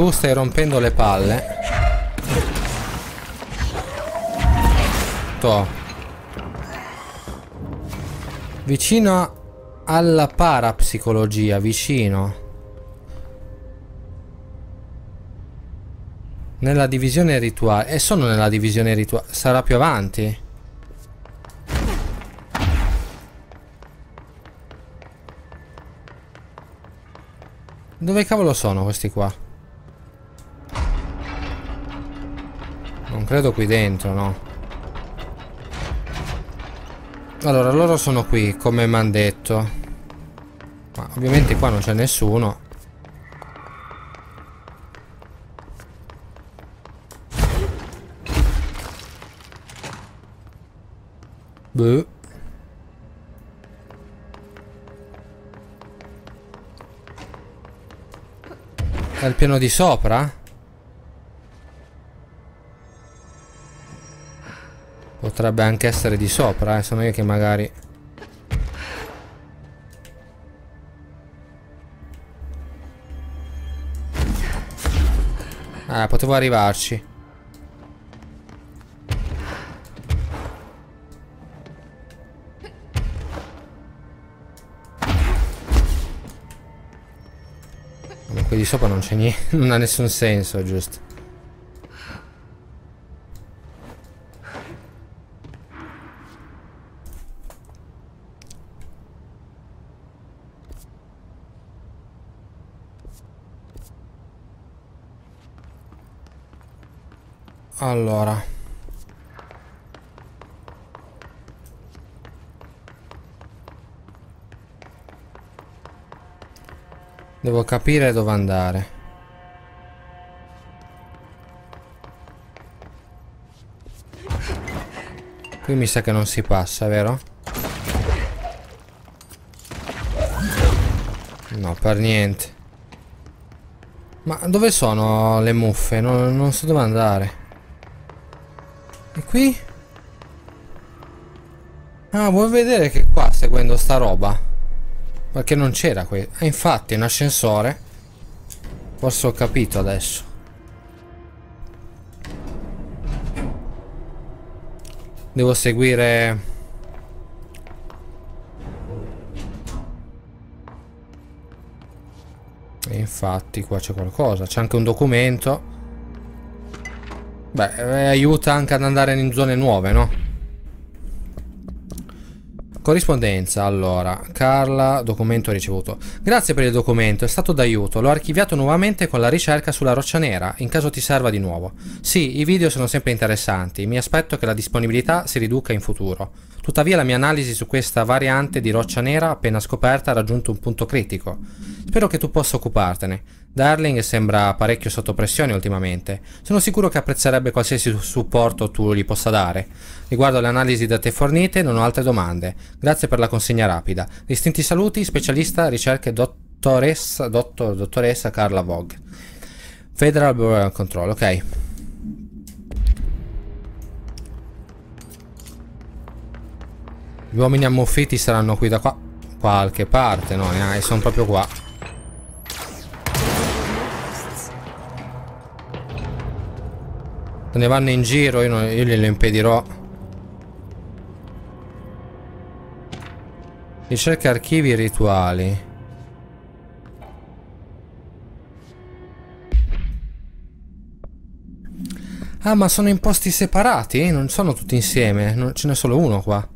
Tu stai rompendo le palle. To. Vicino alla parapsicologia, vicino. Nella divisione rituale. E sono nella divisione rituale. Sarà più avanti. Dove cavolo sono questi qua? Credo qui dentro, no. Allora, loro sono qui, come mi hanno detto. Ma ovviamente qua non c'è nessuno. Beh. È il piano di sopra? Potrebbe anche essere di sopra, eh. Sono io che magari... Ah, potevo arrivarci. Ma qui di sopra non c'è niente, [laughs] non ha nessun senso, giusto? Allora. Devo capire dove andare. Qui mi sa che non si passa, vero? No, per niente. Ma dove sono le muffe? Non, non so dove andare. Qui? Ah, vuoi vedere che qua seguendo sta roba? Perché non c'era qui. Ah, infatti, un ascensore. Forse ho capito adesso. Devo seguire... E infatti qua c'è qualcosa. C'è anche un documento. Beh, eh, aiuta anche ad andare in zone nuove, no? Corrispondenza, allora, Carla, documento ricevuto. Grazie per il documento, è stato d'aiuto. L'ho archiviato nuovamente con la ricerca sulla roccia nera, in caso ti serva di nuovo. Sì, i video sono sempre interessanti, mi aspetto che la disponibilità si riduca in futuro. Tuttavia la mia analisi su questa variante di roccia nera appena scoperta ha raggiunto un punto critico. Spero che tu possa occupartene. Darling sembra parecchio sotto pressione ultimamente. Sono sicuro che apprezzerebbe qualsiasi supporto tu gli possa dare. Riguardo alle analisi da te fornite, non ho altre domande. Grazie per la consegna rapida. Distinti saluti, specialista ricerche dottoressa, dottor, dottoressa Carla Vogue. Federal Bureau Control, ok. Gli uomini ammuffiti saranno qui da qua. Qualche parte, no? Eh, sono proprio qua. Se ne vanno in giro, io, non, io glielo impedirò. Ricerca archivi rituali. Ah, ma sono in posti separati? Non sono tutti insieme, non, ce n'è solo uno qua.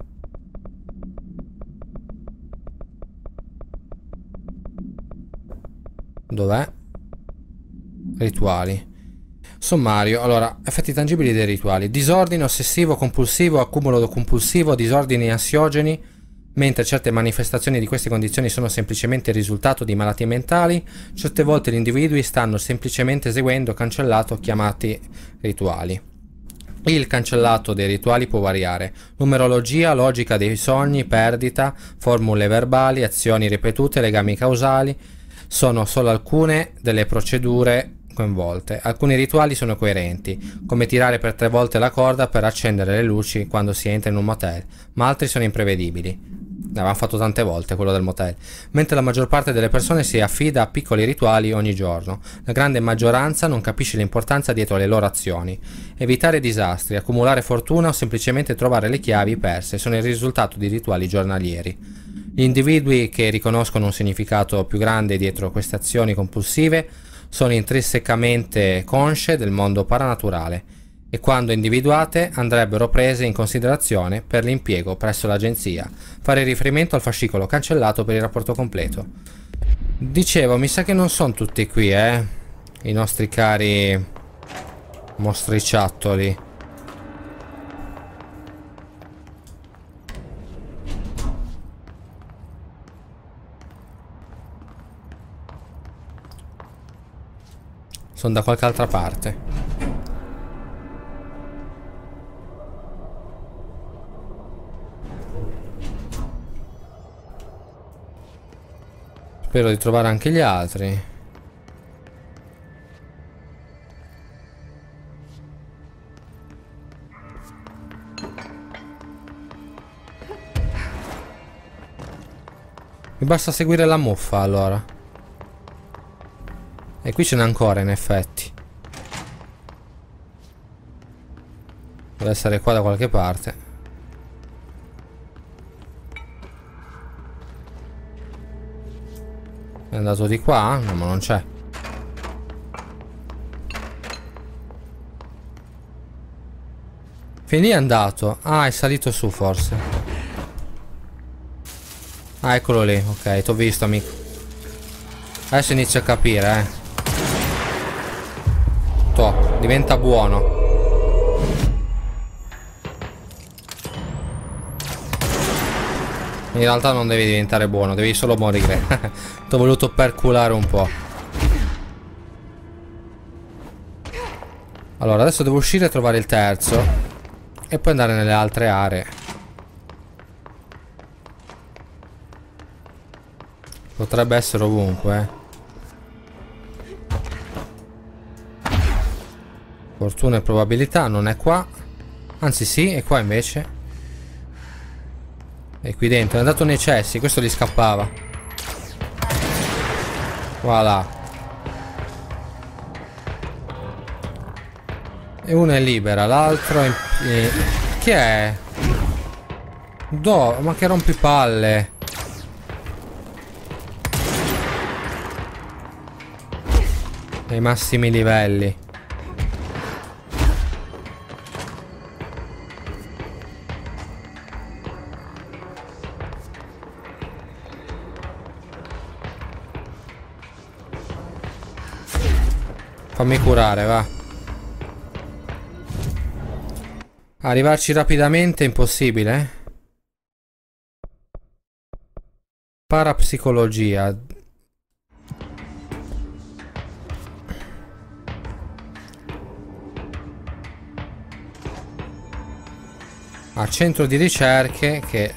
Dov'è? Rituali. Sommario, allora, effetti tangibili dei rituali. Disordine ossessivo compulsivo, accumulo compulsivo, disordini ansiogeni, mentre certe manifestazioni di queste condizioni sono semplicemente il risultato di malattie mentali, certe volte gli individui stanno semplicemente eseguendo cancellato chiamati rituali. Il cancellato dei rituali può variare. Numerologia, logica dei sogni, perdita, formule verbali, azioni ripetute, legami causali, sono solo alcune delle procedure coinvolte. Alcuni rituali sono coerenti, come tirare per tre volte la corda per accendere le luci quando si entra in un motel, ma altri sono imprevedibili. L'avevamo fatto tante volte quello del motel. Mentre la maggior parte delle persone si affida a piccoli rituali ogni giorno, la grande maggioranza non capisce l'importanza dietro le loro azioni. Evitare disastri, accumulare fortuna o semplicemente trovare le chiavi perse sono il risultato di rituali giornalieri. Gli individui che riconoscono un significato più grande dietro queste azioni compulsive sono intrinsecamente consce del mondo paranaturale e quando individuate andrebbero prese in considerazione per l'impiego presso l'agenzia. Fare riferimento al fascicolo cancellato per il rapporto completo. Dicevo, mi sa che non sono tutti qui, eh? I nostri cari mostriciattoli. Sono da qualche altra parte. Spero di trovare anche gli altri. Mi basta seguire la muffa allora. E qui ce n'è ancora in effetti. Deve essere qua da qualche parte. È andato di qua? No, ma non c'è. Fin lì è andato. Ah, è salito su forse. Ah, eccolo lì. Ok, ti ho visto, amico. Adesso inizio a capire, eh. Diventa buono. In realtà non devi diventare buono, devi solo morire. [laughs] T'ho voluto perculare un po'. Allora, adesso devo uscire e trovare il terzo. E poi andare nelle altre aree. Potrebbe essere ovunque, eh. Fortuna e probabilità, non è qua. Anzi sì, è qua invece. E qui dentro, è andato nei cessi, questo gli scappava. Voilà. E uno è libera, l'altro è... Eh, chi è? Do, ma che rompipalle. Ai massimi livelli. Fammi curare, va. Arrivarci rapidamente è impossibile. Parapsicologia. A centro di ricerche che...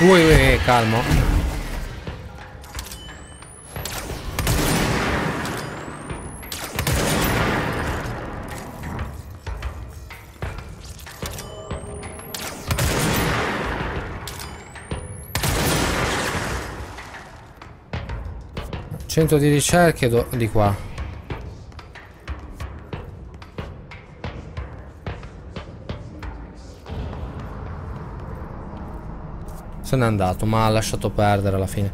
Ui, ui, calmo. Centro di ricerche di qua. Se n'è andato, ma ha lasciato perdere alla fine.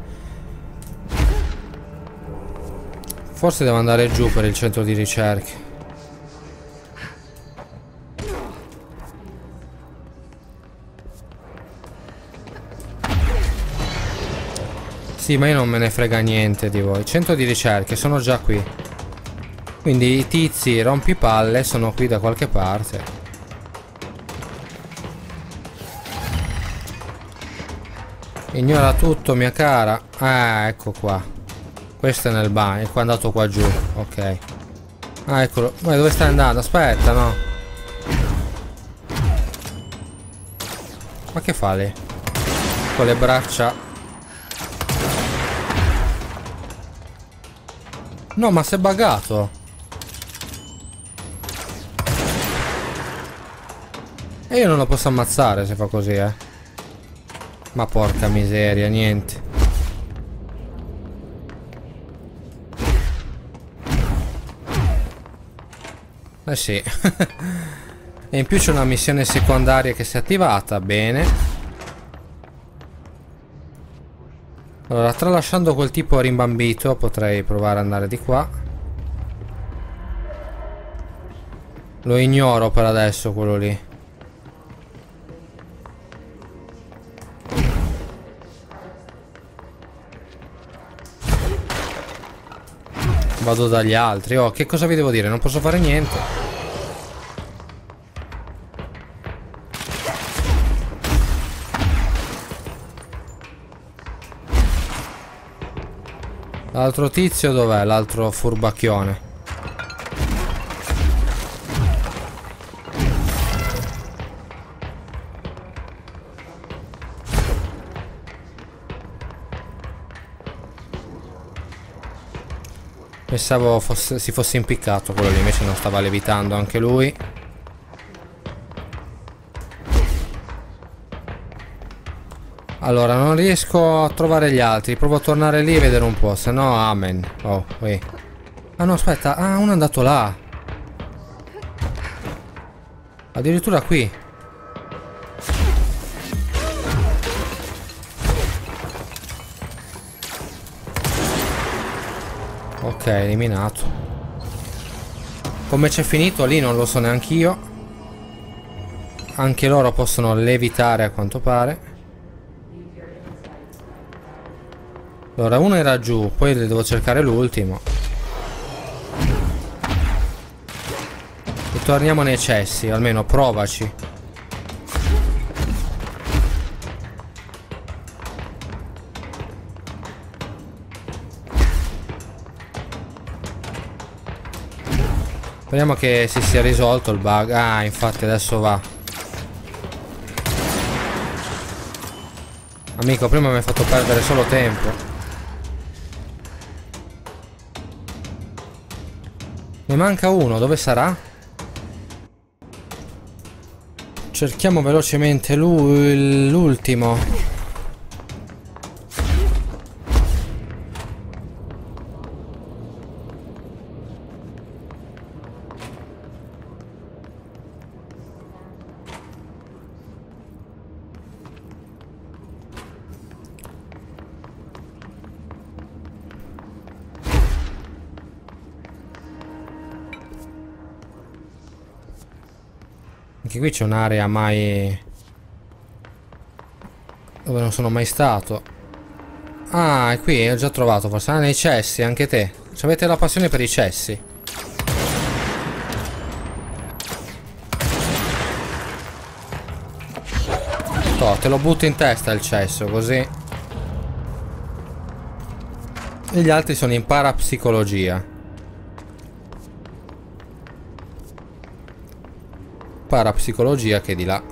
Forse devo andare giù per il centro di ricerche. Sì, ma io non me ne frega niente di voi. Centro di ricerche, sono già qui. Quindi i tizi rompipalle sono qui da qualche parte. Ignora tutto, mia cara. Ah, ecco qua. Questo è nel bagno, è qua andato qua giù. Ok. Ah, eccolo. Ma dove stai andando? Aspetta, no. Ma che fa lì? Con le braccia No, ma si è buggato. E io non lo posso ammazzare se fa così, eh. Ma porca miseria, niente. Eh sì. [laughs] e in più c'è una missione secondaria che si è attivata, bene. Allora, tralasciando quel tipo rimbambito, potrei provare ad andare di qua. Lo ignoro per adesso, quello lì. Vado dagli altri. Oh, che cosa vi devo dire? Non posso fare niente. L'altro tizio dov'è? L'altro furbacchione. Pensavo fosse, si fosse impiccato quello lì, invece non stava levitando anche lui. Allora, non riesco a trovare gli altri. Provo a tornare lì e vedere un po'. Se no, amen. Oh, qui. Ah no, aspetta. Ah, uno è andato là. Addirittura qui. Ok, eliminato. Come c'è finito lì non lo so neanche io. Anche loro possono levitare a quanto pare. Allora, uno era giù, poi devo cercare l'ultimo. E torniamo nei cessi, almeno provaci. Speriamo che si sia risolto il bug. Ah, infatti adesso va. Amico, prima mi hai fatto perdere solo tempo. Ne manca uno, dove sarà? Cerchiamo velocemente l'ultimo. Qui c'è un'area mai... Dove non sono mai stato. Ah, è qui, ho già trovato forse. Ah, nei cessi, anche te. Avete la passione per i cessi. Toh, te lo butto in testa il cesso, così. E gli altri sono in parapsicologia. Parapsicologia che è di là.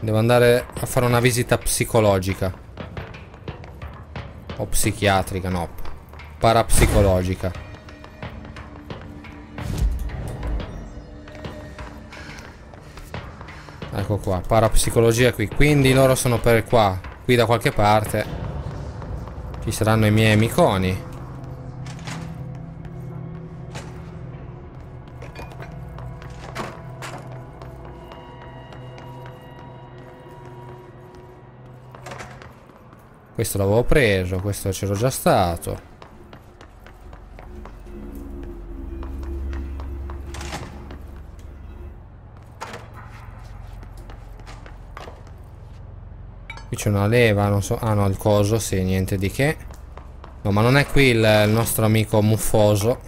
Devo andare a fare una visita psicologica. O psichiatrica, no. Parapsicologica. Ecco qua, parapsicologia qui. Quindi loro sono per qua. Qui da qualche parte ci saranno i miei amiconi. Questo l'avevo preso, questo c'ero già stato. Qui c'è una leva, non so... Ah no, il coso, sì, niente di che. No, ma non è qui il, il nostro amico muffoso.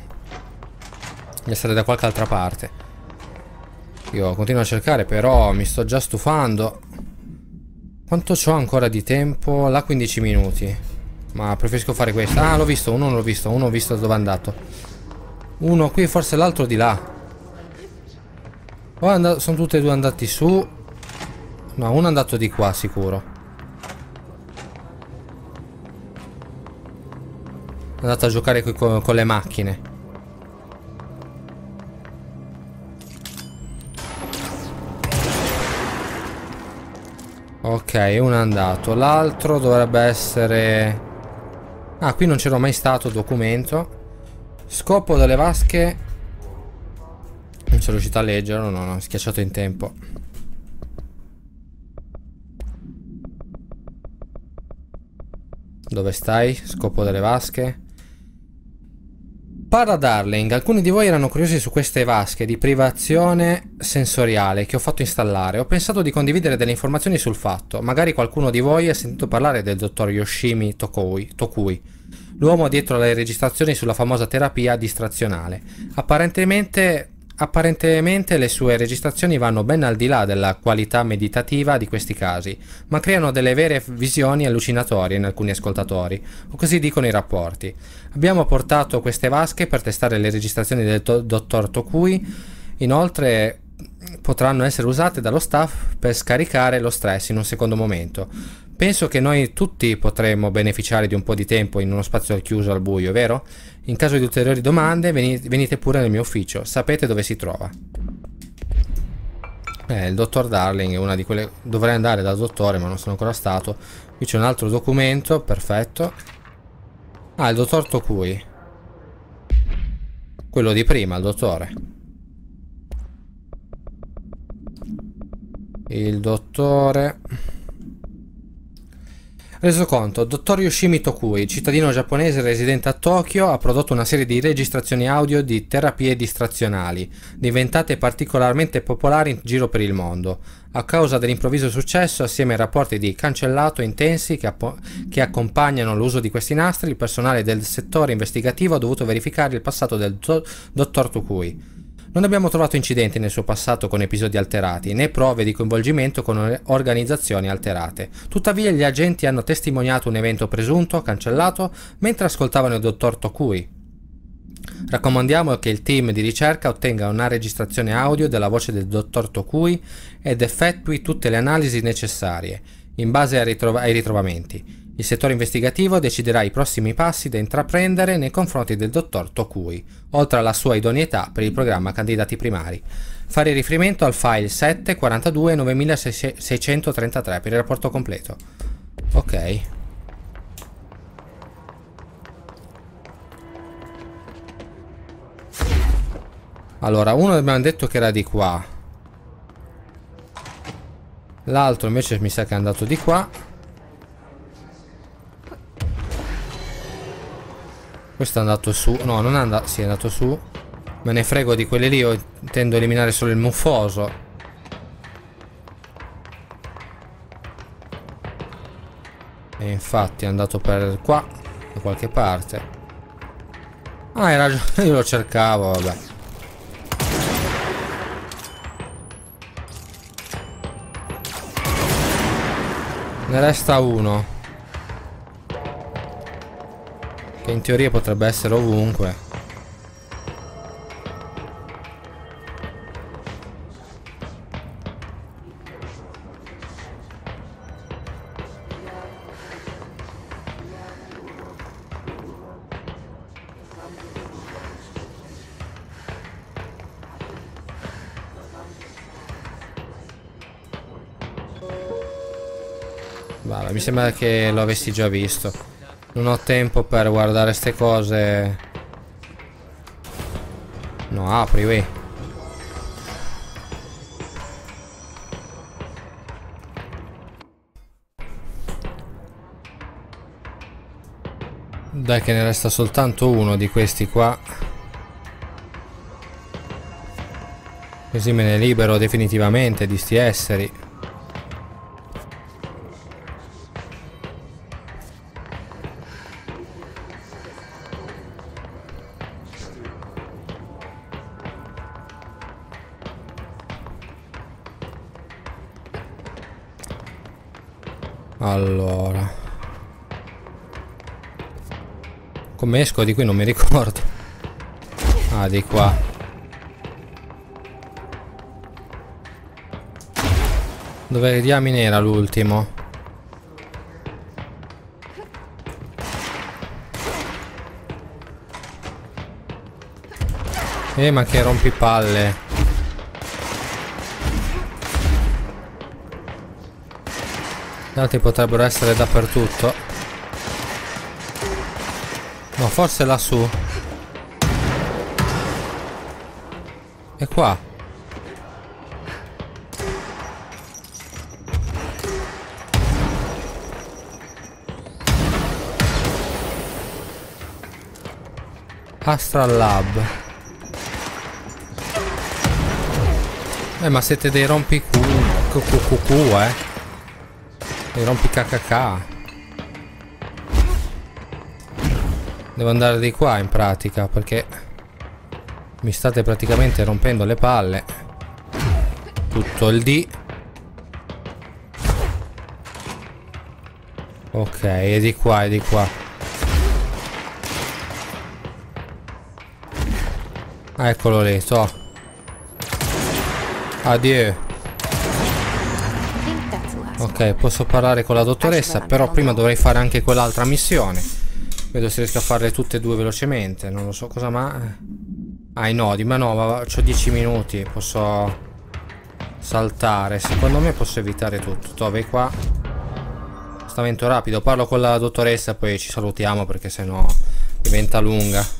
Deve essere da qualche altra parte. Io continuo a cercare, però mi sto già stufando. Quanto ho ancora di tempo? La 15 minuti. Ma preferisco fare questo. Ah, l'ho visto, uno l'ho visto, uno ho visto dove è andato. Uno qui, forse l'altro di là. O sono tutti e due andati su. No, uno è andato di qua sicuro. Andato a giocare con, con le macchine. Ok, uno è andato. L'altro dovrebbe essere... Ah, qui non c'ero mai stato documento. Scopo delle vasche... Non sono riuscito a leggerlo, no, no, schiacciato in tempo. Dove stai? Scopo delle vasche. Para Darling, alcuni di voi erano curiosi su queste vasche di privazione sensoriale che ho fatto installare. Ho pensato di condividere delle informazioni sul fatto. Magari qualcuno di voi ha sentito parlare del dottor Yoshimi Tokui, Tokui l'uomo dietro alle registrazioni sulla famosa terapia distrazionale. Apparentemente Apparentemente le sue registrazioni vanno ben al di là della qualità meditativa di questi casi, ma creano delle vere visioni allucinatorie in alcuni ascoltatori, o così dicono i rapporti. Abbiamo portato queste vasche per testare le registrazioni del dottor Tokui, inoltre potranno essere usate dallo staff per scaricare lo stress in un secondo momento. Penso che noi tutti potremmo beneficiare di un po' di tempo in uno spazio chiuso al buio, vero? In caso di ulteriori domande venite, pure nel mio ufficio, sapete dove si trova. Eh, il dottor Darling è una di quelle... Dovrei andare dal dottore ma non sono ancora stato. Qui c'è un altro documento, perfetto. Ah, il dottor Tokui. Quello di prima, il dottore. Il dottore... Resoconto. Dottor Yoshimi Tokui, cittadino giapponese residente a Tokyo, ha prodotto una serie di registrazioni audio di terapie distrazionali, diventate particolarmente popolari in giro per il mondo. A causa dell'improvviso successo, assieme ai rapporti di cancellato intensi che, che accompagnano l'uso di questi nastri, il personale del settore investigativo ha dovuto verificare il passato del do dottor Tokui. Non abbiamo trovato incidenti nel suo passato con episodi alterati, né prove di coinvolgimento con organizzazioni alterate. Tuttavia gli agenti hanno testimoniato un evento presunto, cancellato, mentre ascoltavano il dottor Tokui. Raccomandiamo che il team di ricerca ottenga una registrazione audio della voce del dottor Tokui ed effettui tutte le analisi necessarie, in base ai, ritrov ai ritrovamenti. Il settore investigativo deciderà i prossimi passi da intraprendere nei confronti del dottor Tokui, oltre alla sua idoneità per il programma candidati primari. Fare riferimento al file 742 9633 per il rapporto completo. Ok. Allora, uno abbiamo detto che era di qua. L'altro invece mi sa che è andato di qua. Questo è andato su. No, non è andato. Sì, è andato su. Me ne frego di quelli lì. Io intendo eliminare solo il muffoso. E infatti è andato per qua. Da qualche parte. Ah, hai ragione. [laughs] Io lo cercavo, vabbè. Ne resta uno. Che in teoria potrebbe essere ovunque. Vabbè, mi sembra che lo avessi già visto. Non ho tempo per guardare ste cose. No, apri, we. Dai che ne resta soltanto uno di questi qua. Così me ne libero definitivamente di sti esseri. Esco di qui non mi ricordo. Ah di qua. Dove diamine era l'ultimo? Eh ma che rompipalle. Altri potrebbero essere dappertutto No forse lassù E qua. Astral Lab. Eh ma siete dei rompi cu cu cu cu eh. Dei rompi kkk Devo andare di qua in pratica perché Mi state praticamente rompendo le palle Tutto il D Ok, e di qua, e di qua eccolo lì, so. Addio. Ok, posso parlare con la dottoressa, però prima dovrei fare anche quell'altra missione. Vedo se riesco a farle tutte e due velocemente, non lo so cosa ma... Ah, i nodi, ma no, ma ho 10 minuti, posso saltare. Secondo me posso evitare tutto. Dove qua? Stamento rapido, parlo con la dottoressa, poi ci salutiamo perché sennò diventa lunga.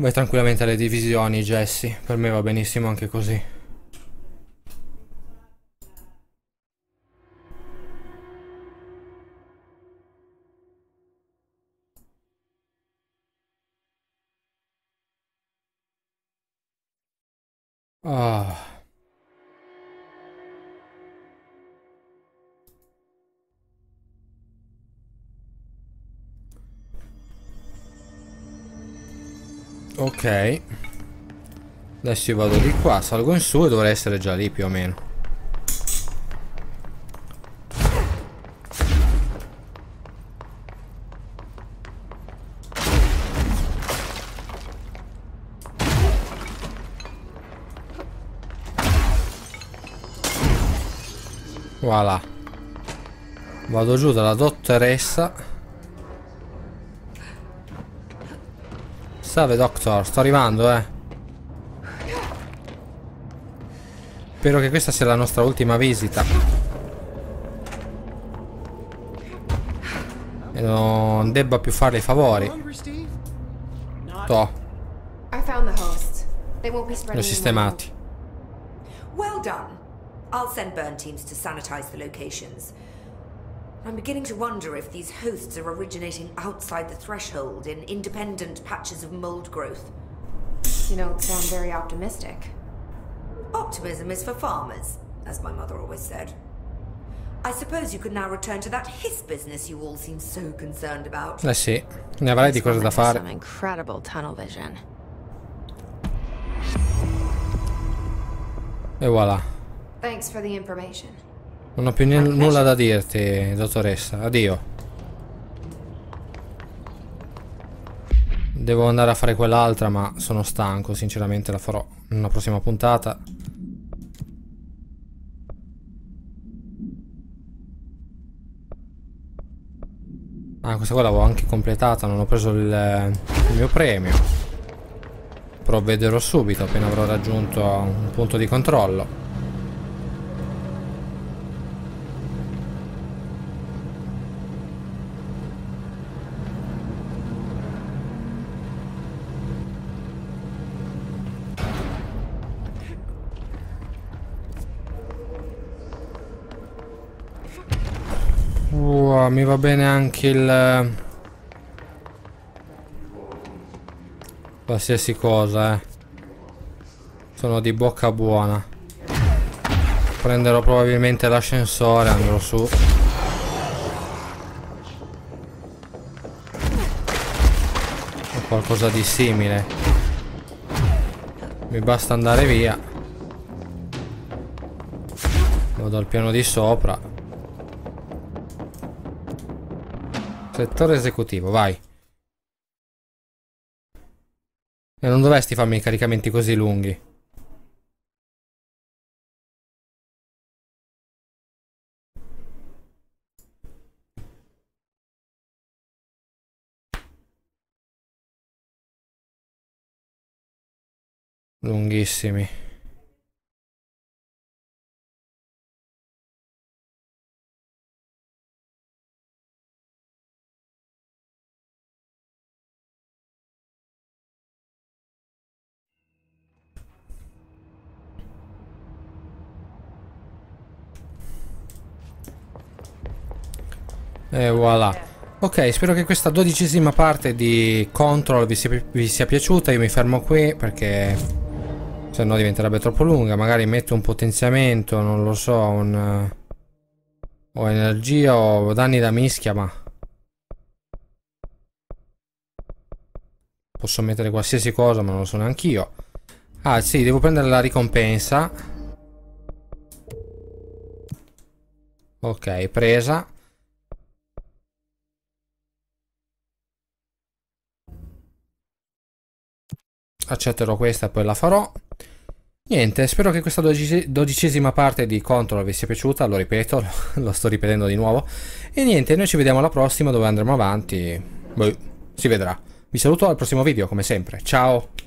Vai tranquillamente alle divisioni, Jesse. Per me va benissimo anche così. Ah. Ok. Adesso io vado di qua, salgo in su e dovrei essere già lì più o meno. Voilà. Vado giù dalla dottoressa. Salve Doctor, sto arrivando eh. Spero che questa sia la nostra ultima visita. E non debba più fare i favori. Toh Li ho sistemati. Well done. I'll send burn teams to sanitize the locations I'm beginning to wonder if these hosts are originating outside the threshold in independent patches of mold growth. You don't sound very optimistic. Optimism is for farmers, as my mother always said. I suppose you could now return to that hiss business you all seem so concerned about. Eh sì, ne avrai di cose da fare. Some incredible tunnel vision. E voilà. Thanks for the information. Non ho più nulla da dirti, dottoressa. Addio. Devo andare a fare quell'altra, ma sono stanco. Sinceramente la farò in una prossima puntata. Ah, questa qua l'avevo anche completata. Non ho preso il, il mio premio. Provvederò subito appena avrò raggiunto un punto di controllo. Mi va bene anche il... Qualsiasi cosa, eh. Sono di bocca buona. Prenderò probabilmente l'ascensore, andrò su. O qualcosa di simile. Mi basta andare via. Vado al piano di sopra. Settore esecutivo, vai. E non dovresti farmi i caricamenti così lunghi. Lunghissimi. E voilà. Ok, spero che questa dodicesima parte di Control vi sia, vi sia piaciuta. Io mi fermo qui perché se no diventerebbe troppo lunga. Magari metto un potenziamento, non lo so, un... O energia o danni da mischia, ma... Posso mettere qualsiasi cosa, ma non lo so neanche io. Ah, sì, devo prendere la ricompensa. Ok, presa. Accetterò questa e poi la farò. Niente, spero che questa dodicesima parte di Control vi sia piaciuta, lo ripeto, [laughs] lo sto ripetendo di nuovo. E niente, noi ci vediamo alla prossima dove andremo avanti. Boh, si vedrà. Vi saluto al prossimo video, come sempre. Ciao!